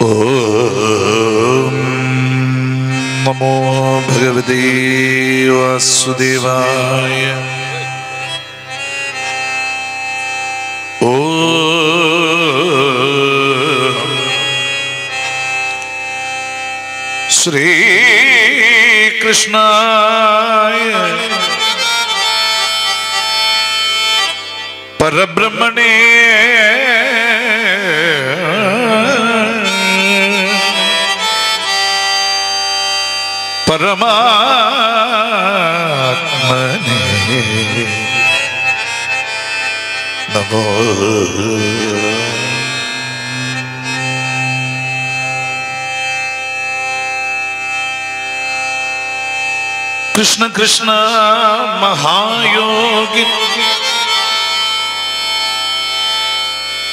ഓം നമോ ഭഗവതേ വാസുദേവായ ഓം ശ്രീകൃഷ്ണായ പരബ്രഹ്മണേ പരമാത്മനെ നമോ കൃഷ്ണ കൃഷ്ണ മഹായോഗി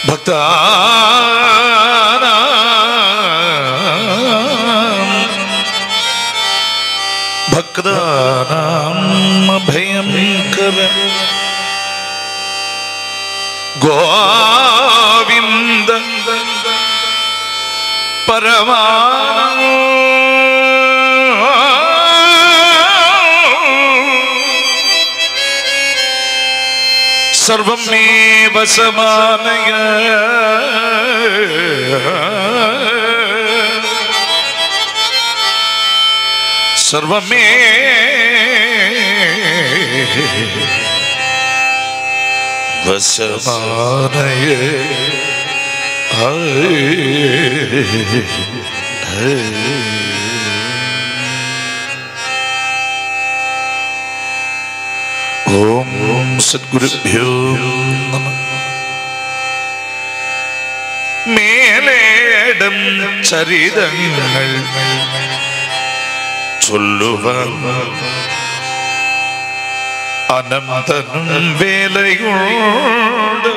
ഭക്താനാം भयंकर गोविंद परमा सर्वमेव समानय। सर्वमेव വസമാനയ ഓം സദ്ഗുരുഭ്യോ നമ. മേലേടം ചരിതങ്ങൾ ചൊല്ലുവാൻ അനന്തനും വേലയുണ്ട്.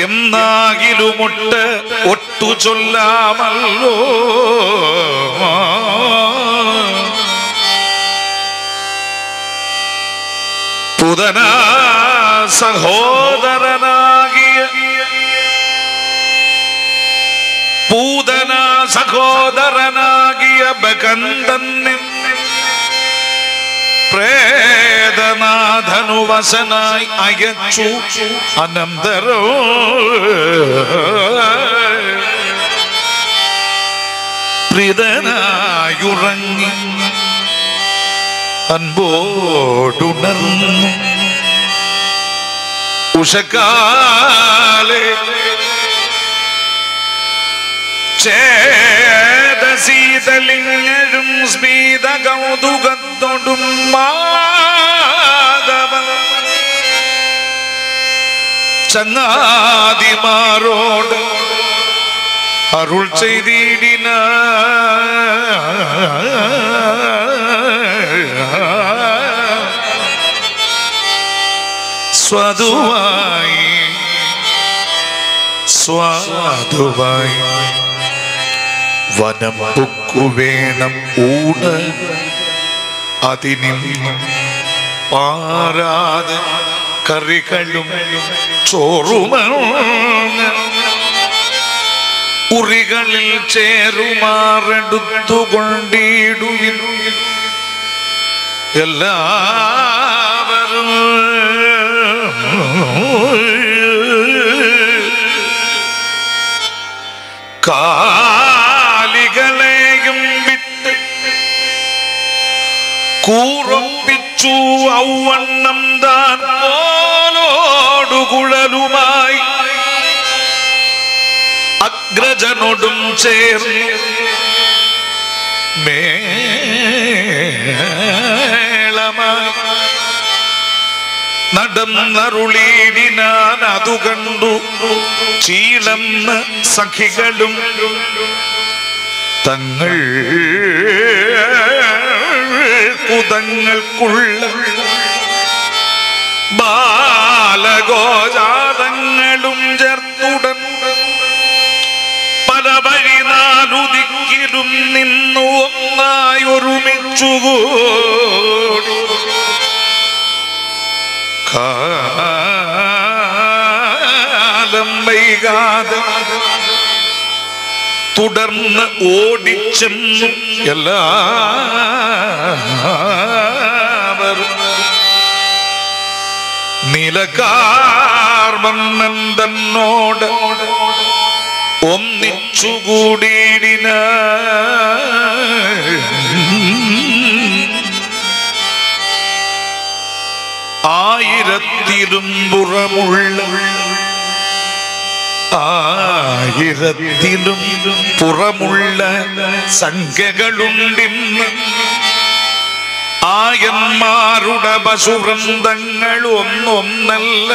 എന്നാകിലുമൊട്ട് ഒട്ടു ചൊല്ലാമല്ലോ. പുതനാ സഹോദരനാകിയ പൂതന സഹോദരനാകിയ ബകന്തന്നെ പ്രേതനാഥനുവശനായി അയച്ചു. അനന്തരോ. പ്രിതനായുറങ്ങി. അൻപോടുണർന്നു. ഉഷക്കാലേ സ്മീത ചങ്ങാതിമാരോട് അരുൾ ചെയ്തിടിന. സ്വതുവായി സ്വാദുവായി വനം പൊക്കു വേണം ഊണ്. അതിനും പാരാതെ കറികളും ചോറുമാണ് ഉറികളിൽ ചേരുമാറെടുത്തുകൊണ്ടിടുവിൻ എല്ലാവരും കാലികളെയും വിട്ട് കൂറൊപ്പിച്ചു ഔവണ്ണം താൻ പോലോടുകുഴലുമായി അഗ്രജനോടും ചേർന്ന് നടന്നരുളീടിനാൻ അതു കണ്ടു. ചീളന്ന് സഖികളും തങ്ങൾ കുതങ്ങൾക്കുള്ള ബാലഗോജാതങ്ങളും ചേർത്തുടൻ പല വഴി നാലുദിക്കിലും നിന്നു ഒന്നായി ഒരുമിച്ചുകൂടി. കാല വൈകാതെ തുടർന്ന് ഓടിച്ചെന്നും എല്ലാവരും നിലകാർവണ്ണൻ തന്നോട് ഒന്നിച്ചുകൂടിയിടിന ആയിരത്തിരുമ്പുറമുള്ള ആയിരത്തിലും പുറമുള്ള സംഖ്യകളുണ്ടിന്ന് ആയന്മാരുടെ പശുവൃന്ദങ്ങൾ ഒന്നൊന്നല്ല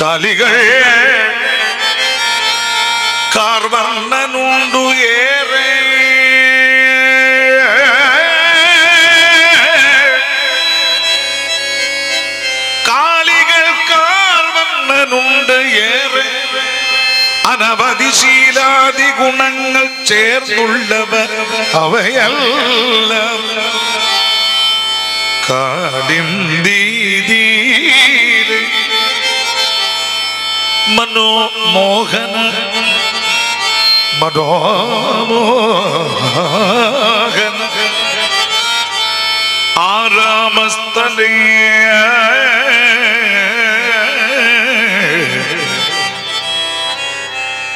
കലികൾ കാർവർണനുണ്ടു ഏറെ. കാലികൾ കാർവർണനുണ്ട് ഏറെ. അനവധി ശീലാദി ഗുണങ്ങൾ ചേർന്നുള്ളവർ അവയല്ല. മനോമോഹന മനോമോഹന. ആരാമസ്ഥലേ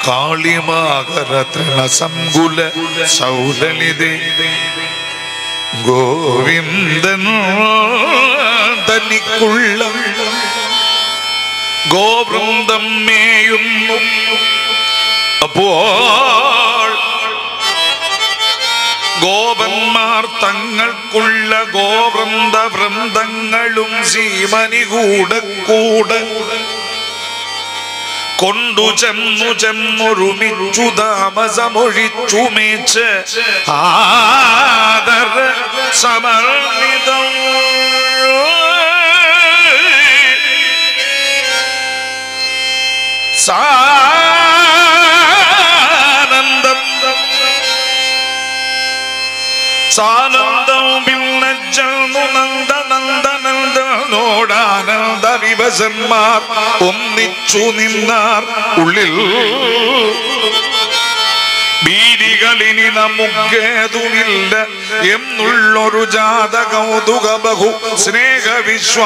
കാളിമാകര തൃണസങ്കുല സൗലളിതേ ഗോവിന്ദൻ തനിക്കുള്ള. ഗോവൃന്ദം മേയുന്നു. അപ്പോൾ ഗോപന്മാർ തങ്ങൾക്കുള്ള ഗോവൃന്ദ വൃന്ദങ്ങളും സീമനി കൂടെ കൂടെ കൊണ്ടു ചെന്നു ചെന്നൊരുമിച്ചു താമസമൊഴിച്ചു മേച്ച് ആദര സമർപ്പിതം സാനന്ദം സാനന്ദം പിന്നെ ചെന്നു നന്ദ നന്ദ നന്ദനോടാനന്ദ വിവശന്മാർ ഒന്നിച്ചു നിന്നാർ ഉള്ളിൽ. ഭീതികളിനി നമുക്കേതുമില്ല എന്നുള്ളൊരു ജാത കൗതുക ബഹു സ്നേഹവിശ്വാസത്തോടും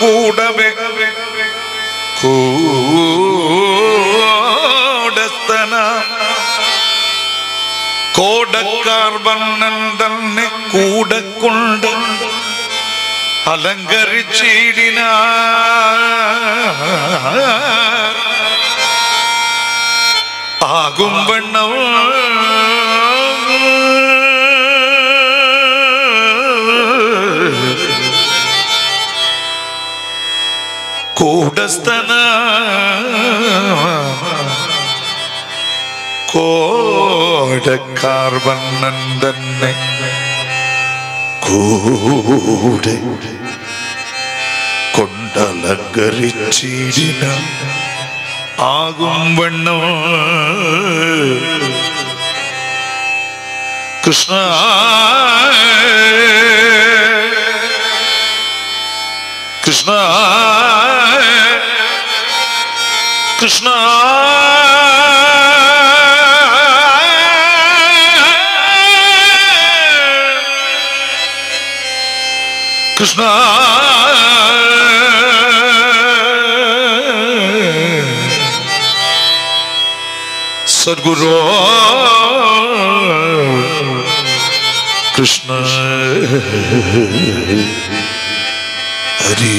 കൂടവേ കൂടസ്തന കോടക്കാർ വണ്ണൻ തന്നെ കൂടെ കൊണ്ട് അലങ്കരിച്ചിടിന ആകും വണ്ണം കൂടസ്ഥന. കോടക്കാർ വണ്ണൻ തന്നെ കൂടെ കൊണ്ടലങ്കരിച്ചിരിന ആകും വണ്ണം കൃഷ്ണ. കൃഷ്ണ. കൃഷ്ണ സദ്ഗുരു കൃഷ്ണ ഹരി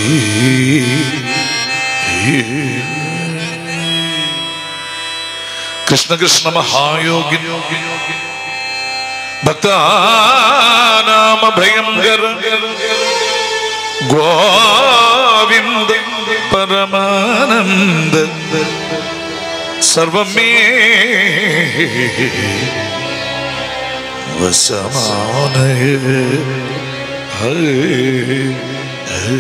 കൃഷ്ണ കൃഷ്ണ മഹായോഗിൻ ഭക്താനാമ ഭയങ്കര ഗോവിന്ദ പരമാനന്ദ സർവമേ വസമാനയ ഹേ ഹേ